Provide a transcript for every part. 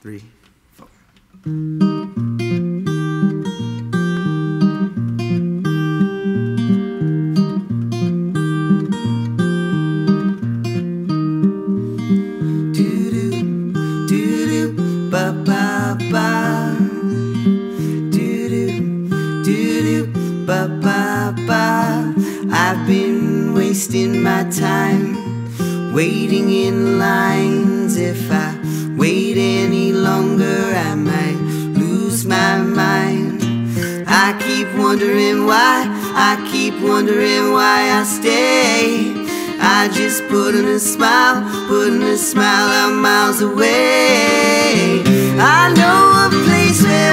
three, four. I've been wasting my time waiting in lines. If I my mind. I keep wondering why, I keep wondering why I stay. I just put in a smile, put putting a smile out miles away. I know a place where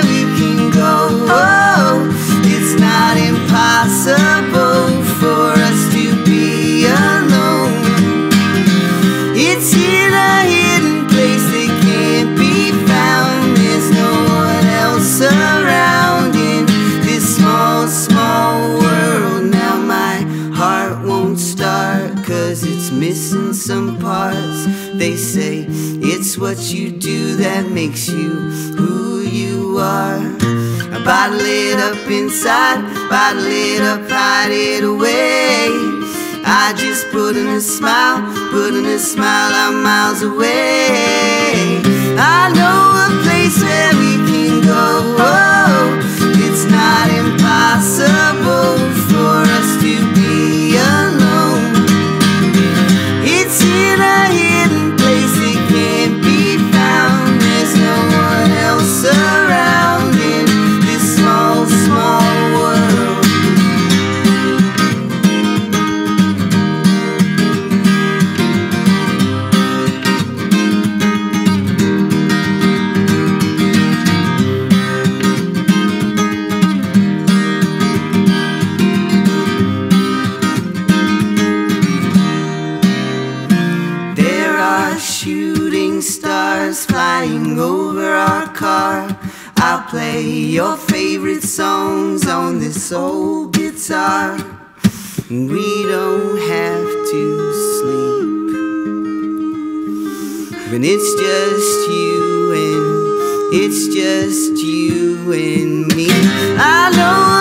missing some parts. They say it's what you do that makes you who you are. Bottle it up inside, bottle it up, hide it away. I just put in a smile, put in a smile I'm miles away. Over our car. I'll play your favorite songs on this old guitar. We don't have to sleep when it's just you and it's just you and me. I know